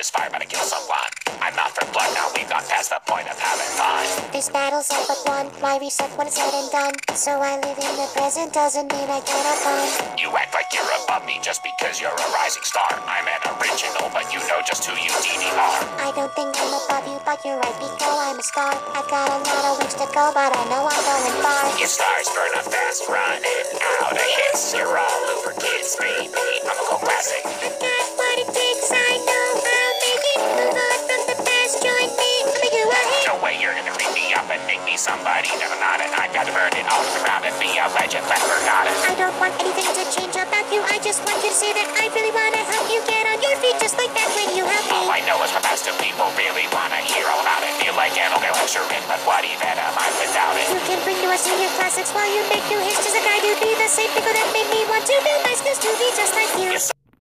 this fire, but I kill someone. I'm out for blood now, we've gone past the point of having fun. This battle's all but won. Why reset when it's said and done? So I live in the present doesn't mean I cannot fun. You act like you're above me just because you're a rising star. I'm an original, but you know just who you DD are. I don't think I'm above you, but you're right, Pico, I'm a star. I've got a lot of weeks to go, but I know I'm going far. Your stars burn a fast running out of hits. You're all over kids, baby. I'm a classic. Me up and make me somebody I'm not, and I've got to burn it all to the ground and be a legend left forgotten. I don't want anything to change about you. I just want you to say that I really want to help you get on your feet, just like that when you help All me. I know is the best of people really wanna hear all about it. Feel like an okay lecturing, but what even am I without it? You can bring to us in your classics while you make new hits, just like I do. Be the same people that made me want